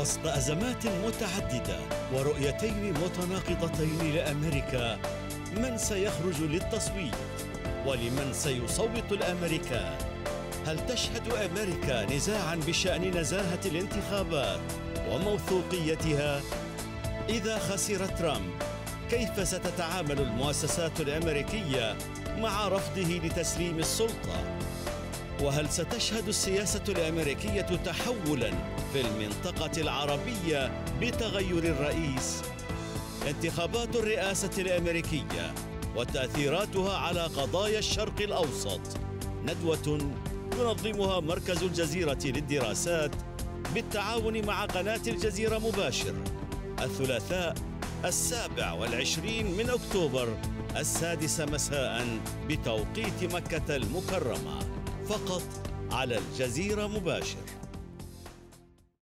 وسط أزمات متعددة ورؤيتين متناقضتين لأمريكا من سيخرج للتصويت ولمن سيصوت الأمريكان هل تشهد أمريكا نزاعا بشأن نزاهة الانتخابات وموثوقيتها؟ إذا خسر ترامب كيف ستتعامل المؤسسات الأمريكية مع رفضه لتسليم السلطة؟ وهل ستشهد السياسة الأمريكية تحولا في المنطقة العربية بتغير الرئيس؟ انتخابات الرئاسة الأمريكية وتأثيراتها على قضايا الشرق الأوسط. ندوة ينظمها مركز الجزيرة للدراسات بالتعاون مع قناة الجزيرة مباشر. الثلاثاء السابع والعشرين من أكتوبر السادسة مساء بتوقيت مكة المكرمة. فقط على الجزيرة مباشر.